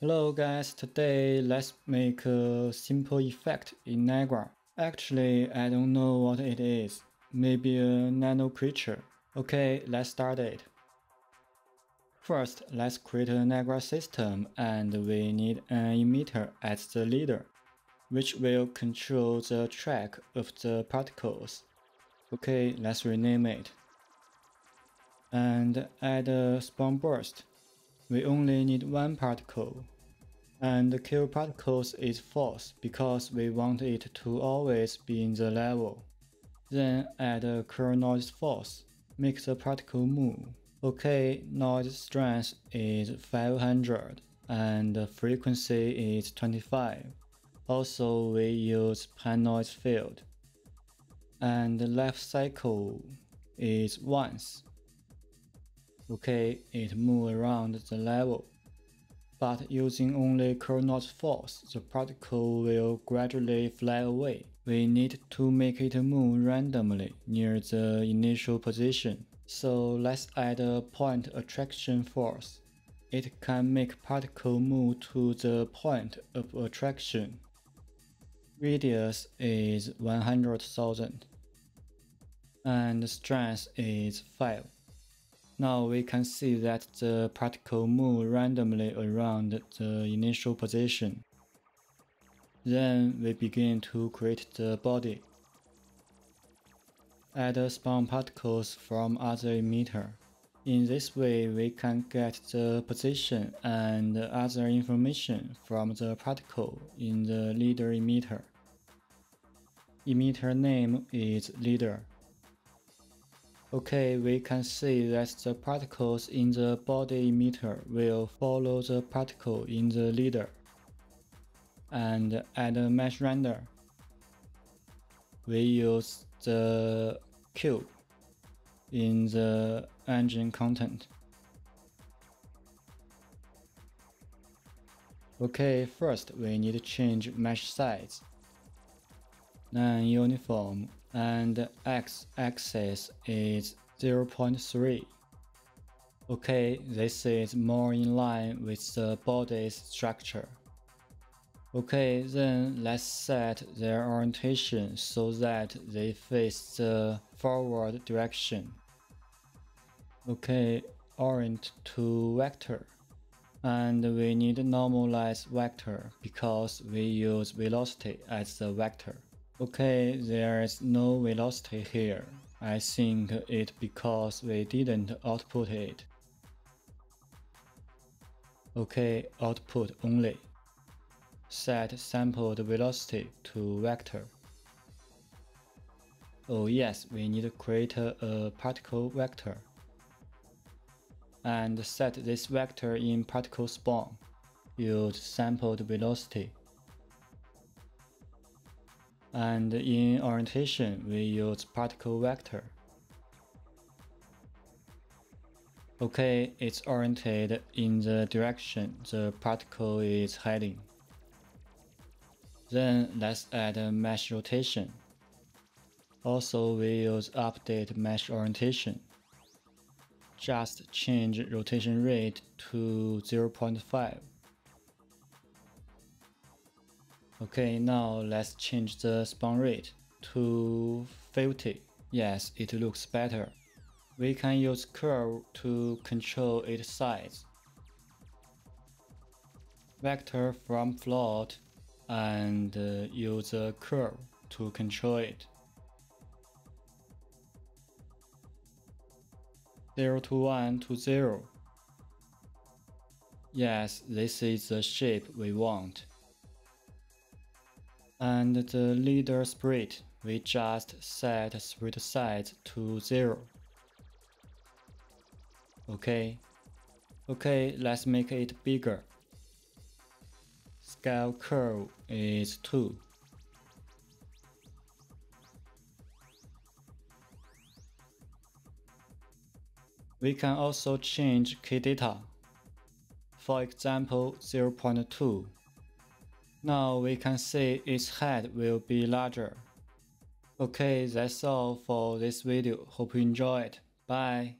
Hello guys, today let's make a simple effect in Niagara. Actually, I don't know what it is. Maybe a nano creature. Okay, let's start it. First, let's create a Niagara system and we need an emitter as the leader, which will control the track of the particles. Okay, let's rename it. And add a spawn burst we only need one particle. And the kill particles is false because we want it to always be in the level. Then add a curl noise force, make the particle move. Okay, noise strength is 500 and frequency is 25. Also, we use pan noise field. And the life cycle is once. Okay, it moves around the level. But using only curl noise force, the particle will gradually fly away. We need to make it move randomly near the initial position. So let's add a point attraction force. It can make particle move to the point of attraction. Radius is 100,000 and strength is 5. Now we can see that the particle move randomly around the initial position. Then we begin to create the body. Add spawn particles from other emitter. In this way, we can get the position and other information from the particle in the leader emitter. Emitter name is leader. Okay, we can see that the particles in the body emitter will follow the particle in the leader. And at a mesh render. We use the cube in the engine content. Okay, first we need to change mesh size. Non-uniform and x-axis is 0.3. Okay, this is more in line with the body's structure. Okay, then let's set their orientation so that they face the forward direction. Okay, orient to vector. And we need normalize vector because we use velocity as the vector. Okay, there is no velocity here. I think it because we didn't output it. Okay, output only. Set sampled velocity to vector. Oh yes, we need to create a particle vector. And set this vector in particle spawn. Use sampled velocity and in orientation, we use particle vector. Okay, it's oriented in the direction the particle is heading. Then let's add a mesh rotation. Also, we use update mesh orientation. Just change rotation rate to 0.5. Okay, now let's change the spawn rate to 50. Yes, it looks better. We can use curve to control its size. Vector from float and uh, use a curve to control it. 0 to 1 to 0. Yes, this is the shape we want and the leader sprite, we just set sprite size to 0. Okay. Okay, let's make it bigger. Scale curve is 2. We can also change key data. For example, 0.2 now we can see its head will be larger. Okay, that's all for this video. Hope you enjoyed. Bye.